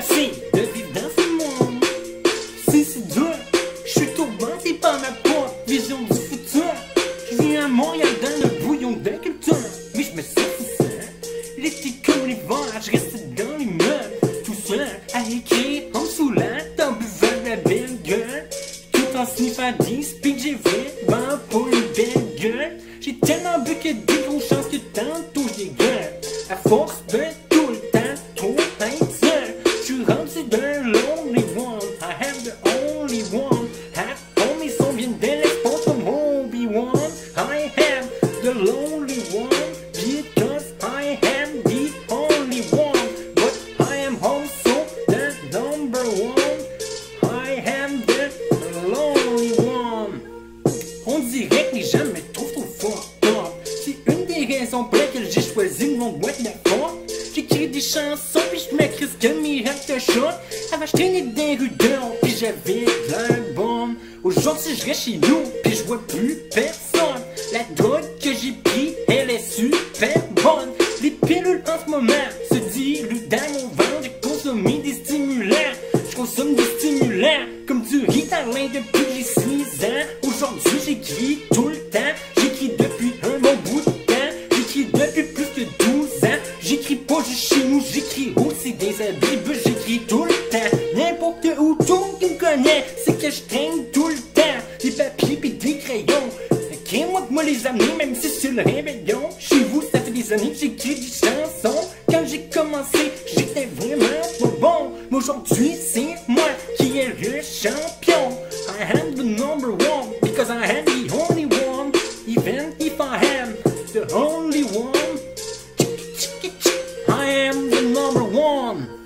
assez de vivre dans ce monde. Si c'est dur, je suis tourmenté par ma propre vision du futur. Je vis à Montréal dans le bouillon de culture. Mais je me satisfais. L'été comme l'hiver, je reste dans meubles. Tout seul à écrire en saoulant, en buvant de la belle gueule. Tout en sniffant 10 puis j'ai vraiment pour une belle gueule. J'ai tellement bu que des grosses chances que tantôt je dégueule. À force de tout le temps, trop être les gens me trouvent trop fort. C'est une des raisons pour lesquelles j'ai choisi mon boîte fort. J'écris des chansons puis je m'écris que mes rêves de shot. Avant je des rues dehors puis j'avais de l'album. Aujourd'hui je reste chez nous puis je vois plus personne. La drogue que j'ai pris elle est super bonne. Les pilules en ce moment se diluent dans mon ventre. J'ai consommé des stimulants. Je consomme des stimulants comme du ritalin depuis que j'ai 6 ans. Aujourd'hui j'écris tout le temps. J'écris depuis un bon bout de temps. J'écris depuis plus que 12 ans. J'écris pas juste chez nous, j'écris aussi des habits. J'écris tout le temps. N'importe où, tout qui me connaît, c'est que je traîne tout le temps. Des papiers pis des crayons. Écris-moi de moi les amener, même si c'est le réveillon. Chez vous, ça fait des années que j'écris des chansons. Quand j'ai commencé, j'étais vraiment pas bon. Mais aujourd'hui, c'est moi qui est le chanteur. I am the number one because I am the only one, even if I am the only one. I am the number one.